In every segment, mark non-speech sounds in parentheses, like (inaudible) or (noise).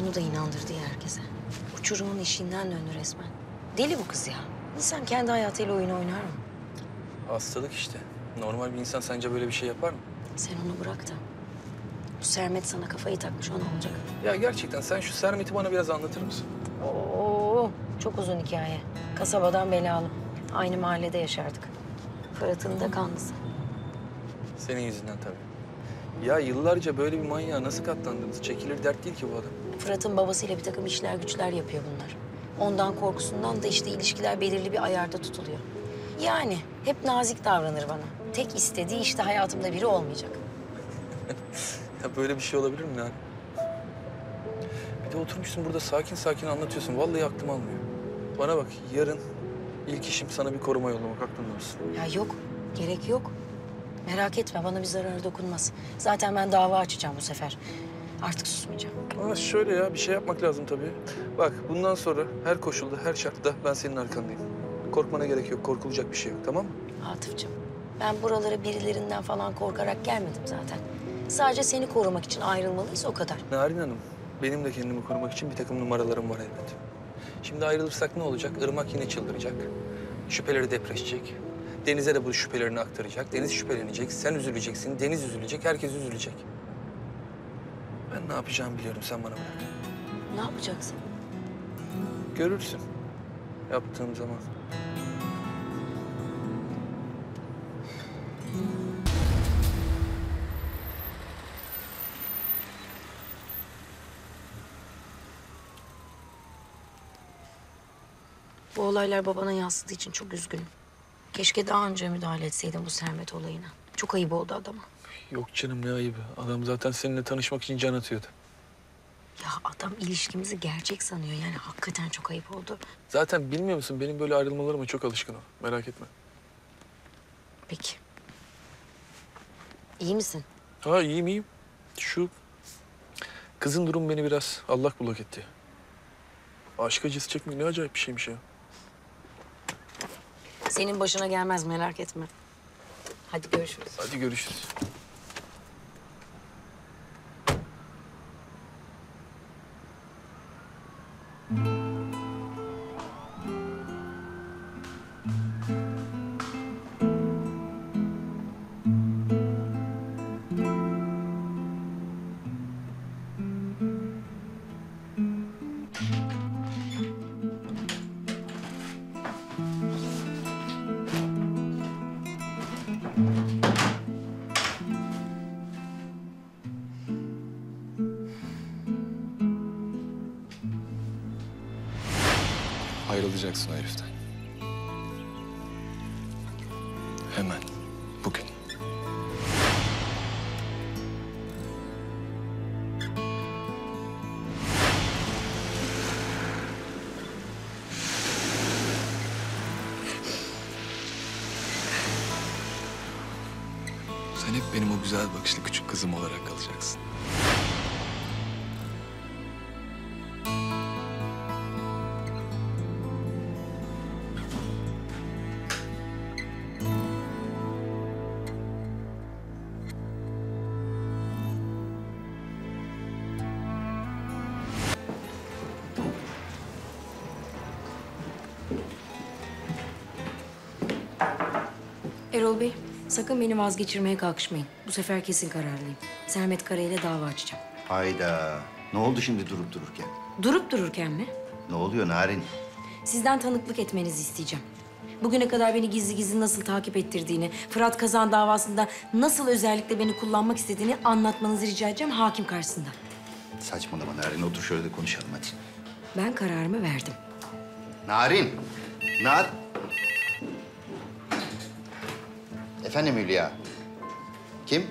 Bunu da inandırdı ya herkese. Uçurumun işinden döndü resmen. Deli bu kız ya. İnsan kendi hayatıyla oyun oynar mı? Hastalık işte. Normal bir insan sence böyle bir şey yapar mı? Sen onu bırak da. Bu Sermet sana kafayı takmış, o ne olacak? Ya gerçekten sen şu Sermet'i bana biraz anlatır mısın? Oo, çok uzun hikaye. Kasabadan belalı. Aynı mahallede yaşardık. Fırat'ın da kanlısı. Senin yüzünden tabii. Ya yıllarca böyle bir manyağa nasıl katlandınız? Çekilir dert değil ki bu adam. Fırat'ın babasıyla bir takım işler güçler yapıyor bunlar. Ondan korkusundan da işte ilişkiler belirli bir ayarda tutuluyor. Yani hep nazik davranır bana. Tek istediği işte hayatımda biri olmayacak. (laughs) Ya böyle bir şey olabilir mi lan? Bir de oturmuşsun burada sakin sakin anlatıyorsun. Vallahi aklım almıyor. Bana bak yarın ilk işim sana bir koruma yollamak aklında olsun. Ya yok, gerek yok. Merak etme bana bir zarar dokunmaz. Zaten ben dava açacağım bu sefer. Artık susmayacağım. Ama şöyle ya bir şey yapmak lazım tabii. Bak bundan sonra her koşulda, her şartta ben senin arkandayım. Korkmana gerek yok, korkulacak bir şey yok tamam mı? Atıf'cığım ben buralara birilerinden falan korkarak gelmedim zaten. Sadece seni korumak için ayrılmalıyız o kadar. Narin Hanım, benim de kendimi korumak için bir takım numaralarım var elbet. Şimdi ayrılırsak ne olacak? Irmak yine çıldıracak. Şüpheleri depreşecek. Deniz'e de bu şüphelerini aktaracak. Deniz şüphelenecek, sen üzüleceksin, Deniz üzülecek, herkes üzülecek. Ben ne yapacağımı biliyorum, sen bana bırak. Ne yapacaksın? Görürsün yaptığım zaman. Bu olaylar babana yansıdığı için çok üzgünüm. Keşke daha önce müdahale etseydim bu Sermet olayına. Çok ayıp oldu adama. Yok canım ne ayıbı. Adam zaten seninle tanışmak için can atıyordu. Ya adam ilişkimizi gerçek sanıyor. Yani hakikaten çok ayıp oldu. Zaten bilmiyor musun benim böyle ayrılmalarıma çok alışkın o. Merak etme. Peki. İyi misin? Ha iyiyim iyiyim. Şu kızın durum beni biraz allak bullak etti. Aşk acısı çekmek ne acayip bir şeymiş ya. Senin başına gelmez merak etme. Hadi görüşürüz. Hadi görüşürüz. Ayrılacaksın o heriften. Hemen. Bugün. Sen hep benim o güzel bakışlı küçük kızım olarak kalacaksın. Erol Bey, sakın beni vazgeçirmeye kalkışmayın. Bu sefer kesin kararlıyım. Sermet Kara ile dava açacağım. Hayda. Ne oldu şimdi durup dururken? Durup dururken mi? Ne oluyor Narin? Sizden tanıklık etmenizi isteyeceğim. Bugüne kadar beni gizli gizli nasıl takip ettirdiğini, Fırat Kazan davasında nasıl özellikle beni kullanmak istediğini anlatmanızı rica edeceğim hakim karşısında. Saçmalama Narin. Otur şöyle de konuşalım hadi. Ben kararımı verdim. Narin. Nar... Efendim Hülya. Kim?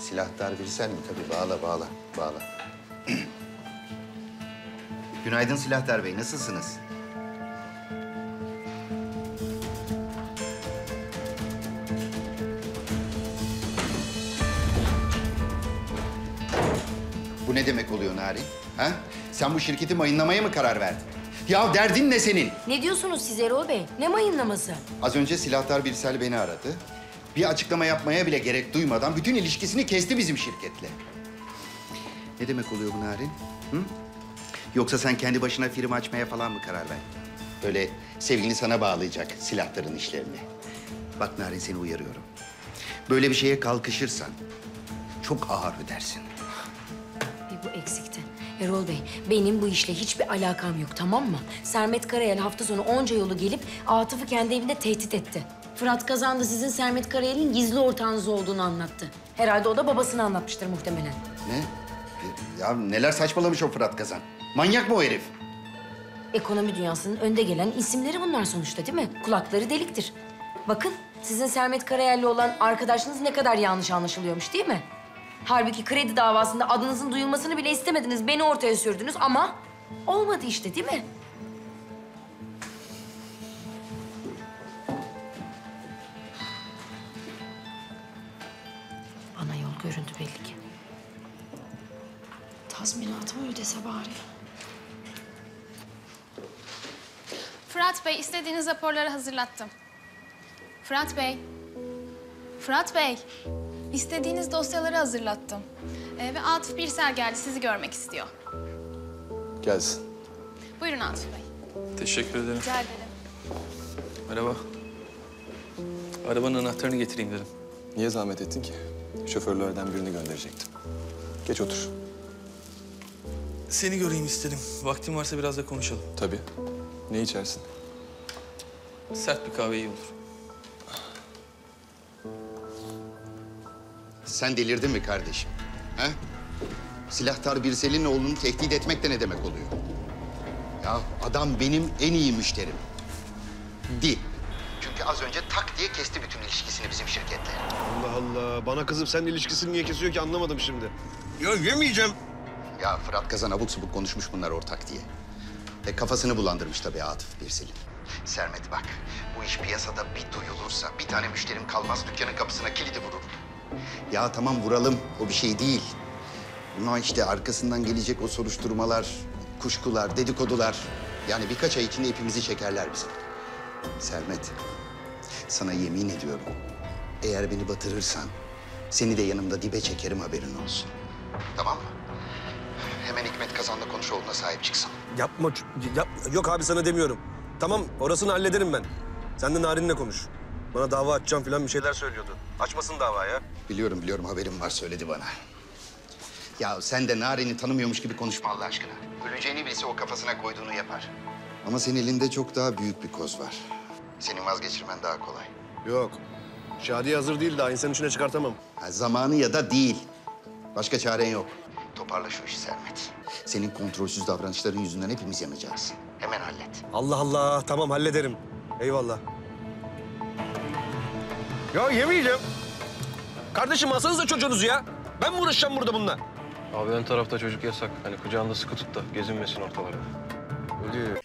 Silahtar Birsel mi? Tabii bağla, bağla, bağla. (clears throat) Günaydın Silahtar Bey. Nasılsınız? Bu ne demek oluyor Narin? Ha? Sen bu şirketi mayınlamaya mı karar verdin? Ya derdin ne senin? Ne diyorsunuz siz Erol Bey? Ne mayınlaması? Az önce silahtar Birsel beni aradı. Bir açıklama yapmaya bile gerek duymadan bütün ilişkisini kesti bizim şirketle. Ne demek oluyor bu Narin? Hı? Yoksa sen kendi başına firma açmaya falan mı karar verdin? Böyle sevgili sana bağlayacak silahların işlerini. Bak Narin seni uyarıyorum. Böyle bir şeye kalkışırsan çok ağır ödersin. Bir bu eksikti. Erol Bey, benim bu işle hiçbir alakam yok tamam mı? Sermet Karayel hafta sonu onca yolu gelip Atıf'ı kendi evinde tehdit etti. Fırat Kazan da sizin Sermet Karayel'in gizli ortağınız olduğunu anlattı. Herhalde o da babasına anlatmıştır muhtemelen. Ne? Ya neler saçmalamış o Fırat Kazan. Manyak mı o herif? Ekonomi dünyasının önde gelen isimleri bunlar sonuçta değil mi? Kulakları deliktir. Bakın sizin Sermet Karayel'le olan arkadaşınız ne kadar yanlış anlaşılıyormuş değil mi? Halbuki kredi davasında adınızın duyulmasını bile istemediniz. Beni ortaya sürdünüz ama olmadı işte değil mi? Göründü belli ki. Tazminatımı ödese bari. Fırat Bey, istediğiniz raporları hazırlattım. Fırat Bey. Fırat Bey. istediğiniz dosyaları hazırlattım. Ee, ve Atıf Birsel geldi, sizi görmek istiyor. Gelsin. Buyurun Atıf Bey. Teşekkür ederim. Rica ederim. Merhaba. Arabanın anahtarını getireyim dedim. Niye zahmet ettin ki? Şoförlerden birini gönderecektim. Geç otur. Seni göreyim istedim. Vaktin varsa biraz da konuşalım. Tabii. Ne içersin? Sert bir kahve iyi olur. Sen delirdin mi kardeşim? Ha? Silahtar Birsel'in oğlunu tehdit etmek de ne demek oluyor? Ya adam benim en iyi müşterim. Di. Çünkü az önce tak diye kesti bütün ilişkisini bizim şirketle. Allah Allah. Bana kızıp senin ilişkisini niye kesiyor ki anlamadım şimdi. Ya yemeyeceğim. Ya Fırat Kazan abuk subuk konuşmuş bunlar ortak diye. Ve kafasını bulandırmış tabii Atıf Birsel'in. Sermet bak, bu iş piyasada bir duyulursa bir tane müşterim kalmaz dükkanın kapısına kilidi vururum. Ya tamam vuralım, o bir şey değil. Ama işte arkasından gelecek o soruşturmalar, kuşkular, dedikodular... Yani birkaç ay içinde hepimizi çekerler bize. Sermet, sana yemin ediyorum. Eğer beni batırırsan seni de yanımda dibe çekerim haberin olsun. Tamam mı? Hemen Hikmet Kazan'la konuş oğluna sahip çıksın. Yapma. ç- Yap, yok abi sana demiyorum. Tamam orasını hallederim ben. Sen de Narin'le konuş. Bana dava açacağım falan bir şeyler söylüyordu. Açmasın dava ya. Biliyorum biliyorum haberim var söyledi bana. Ya sen de Narin'i tanımıyormuş gibi konuşma Allah aşkına. Öleceğini bilse o kafasına koyduğunu yapar. Ama senin elinde çok daha büyük bir koz var. Senin vazgeçirmen daha kolay. Yok. Şadiye hazır değil daha insanın içine çıkartamam. Ha, zamanı ya da değil. Başka çaren yok. Toparla şu işi Sermet. Senin kontrolsüz davranışların yüzünden hepimiz yanacağız. Hemen hallet. Allah Allah. Tamam hallederim. Eyvallah. Ya yemeyeceğim. Kardeşim alsanıza çocuğunuzu ya. Ben mi uğraşacağım burada bununla? Abi ön tarafta çocuk yasak. Hani kucağında sıkı tut da gezinmesin ortalarda. Öyle.